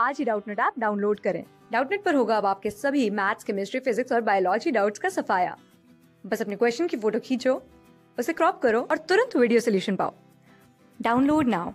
आज ही Doubtnut app download करें। डाउटनेट पर होगा अब आपके सभी मैथ्स केमिस्ट्री फिजिक्स और बायोलॉजी डाउट्स का सफाया। बस अपने क्वेश्चन की फ़ोटो खींचो, उसे क्रॉप करो और तुरंत वीडियो सोल्यूशन पाओ। Download now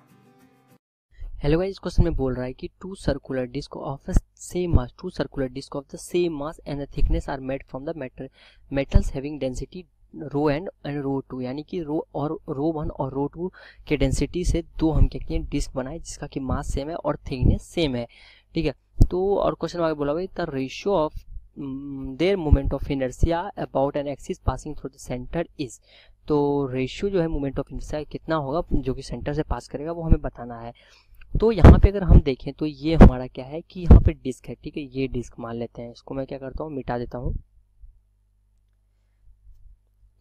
hello guys question में बोल रहा है कि two circular disc of the same mass two circular disc of the same mass and the thickness are made from the metal metals having density rho and and rho two, यानी कि रो और रो one और रो to के density से दो हम क्या किए, डिस्क बनाए, जिसका कि मास सेम है और थिकनेस सेम है, ठीक है? तो और क्वेश्चन आगे बोला भाई the ratio of their moment of inertia about an axis passing through the centre is तो रेशियो जो है मोमेंट ऑफ़ इनर्सिया कितना होगा, जो कि सेंटर से पास करेगा, वो हमें बताना है। तो यहाँ पे अगर हम देखें तो ये हमारा क्या है कि यहाँ पे डिस्क है, ठीक है? ये डिस्क मान लेते हैं, इसको मैं क्या करता हूँ, मिटा देता हूँ।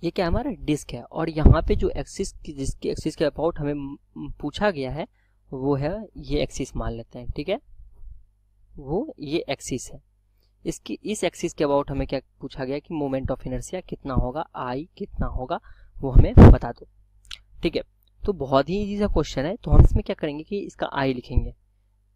ये क्या हमारा डिस्क है? और यहाँ पे जो एक्सिस की, जिसके एक्सिस के अबाउट हमें पूछा गया है, वो है ये एक्सिस मान लेते हैं, ठीक है? वो ये एक्सिस है। इसकी, इस एक्सिस के अबाउट हमें क्या पूछा गया कि मोमेंट ऑफ़ इनर्सिया कितना होगा? आई कितना होगा? वो हमें बता दो, ठीक है? तो बहुत ही इजी सा क्वेश्चन है। तो हम इसमें क्या करेंगे कि इसका आई लिखेंगे।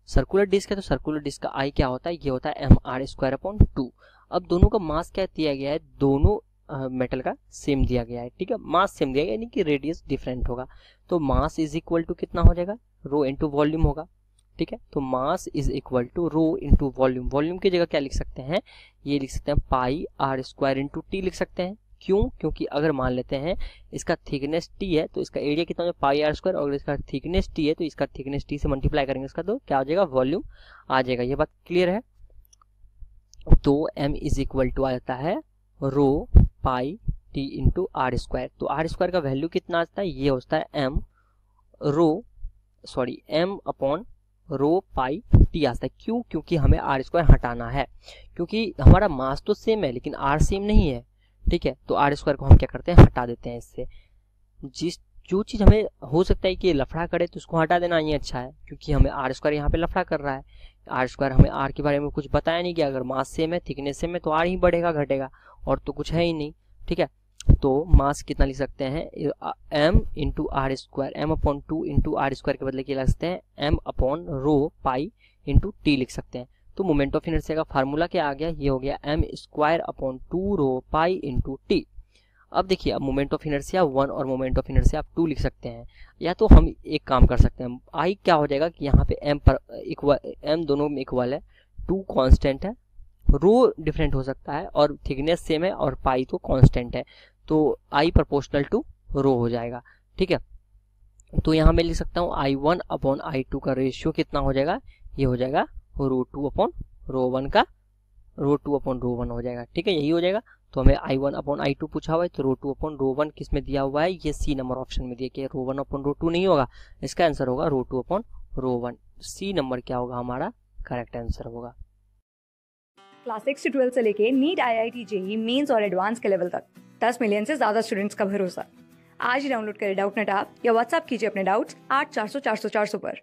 सर्कुलर डिस्क है तो सर्कुलर डिस्क का आई क्या होता है? ये होता है M R square upon two अब दोनों का मास क्या दिया गया है? दोनों मेटल का सेम दिया गया है, ठीक है? मास सेम दिया गया, यानी कि रेडियस डिफरेंट होगा। तो मास इज़ इक्वल टू कितना हो जाएगा? रो इंटू वॉल्यूम होगा, ठीक है? तो mass is equal to rho into volume volume की जगह क्या लिख सकते हैं? ये लिख सकते हैं pi R square into T लिख सकते हैं। क्यों? क्योंकि अगर मान लेते हैं इसका थिकनेस टी है तो इसका एरिया कितना पाई आर स्क्वायर और इसका थिकनेस टी है तो इसका थिकनेस टी से मल्टीप्लाई करेंगे इसका तो क्या हो जाएगा? वॉल्यूम आ जाएगा। ये बात क्लियर है? तो एम इज़ इक्वल टू आ जाता है rho pi T into R square तो आर स्क्वायर का वैल्यू कितना आता है? ये होता है M rho sorry M upon rho pi T आता है। क्यों? क्योंकि हमें आर स्क्वायर हटाना है। क्योंकि हमारा मास तो सेम है, लेकिन आर सेम नहीं है। ठीक है? तो आर स्क्वायर को हम क्या करते हैं? हटा देते हैं इससे। जिस जो चीज़ हमें हो सकता है कि लफड़ा करे तो उसको हटा देना ही अच्छा है, क्योंकि हमें आर स्क्वायर यहाँ पे लफड़ा कर रहा है। आर स्क्वायर हमें आर के बारे में कुछ बताया नहीं कि अगर मास सेम है थिकनेस सेम है तो आर ही बढ़ेगा, घटेगा, और तो कुछ है ही नहीं, ठीक है? तो मास कितना लिख सकते हैं? M into R square M upon two into R square के बदले क्या लिख सकते हैं? M upon rho pi into T लिख सकते हैं। तो मोमेंट ऑफ़ इनर्सिया का फार्मूला क्या आ गया? ये हो गया M square upon two rho pi into T अब देखिए, अब मोमेंट ऑफ़ इनर्सिया वन और मोमेंट ऑफ़ इनर्सिया आप टू लिख सकते हैं। या तो हम एक काम कर सकते हैं। आई क्या हो जाएगा कि यहाँ पे एम पर इक्वल एम दोनों में इक्वल है। टू कांस्टेंट है। रो डिफरेंट हो सकता है और थिकनेस सेम है और पाई तो कांस्टेंट है। तो आई प्रोपोर्शनल टू रो हो जाएगा। ठीक है? तो यहाँ मैं लिख सकता हूँ I one upon I two का रेशियो कितना हो जाएगा? ये हो जाएगा rho two upon rho one का rho two upon rho one हो जाएगा। ठीक है? यही हो जाएगा। तो हमें I one upon I two पूछा हुआ है तो rho two upon rho one किसमें दिया हुआ है? ये सी नंबर ऑप्शन में दिया कि rho one upon rho two नहीं होगा। इसका आंसर होगा rho two upon rho one C number क्या होगा? हमारा करेक्ट आंसर होगा। क्लास सिक्स से ट्वेल्थ से लेके NEET I I T JEE mains और एडवांस के लेवल तक। दस मिलियन से ज़्यादा स्टूडेंट्स का भरोसा। आज ही डाउनलोड करें डाउट नेट आप या व्हाट्सअप कीजिए अपने डाउट्स आठ चार सौ चार सौ चार सौ पर।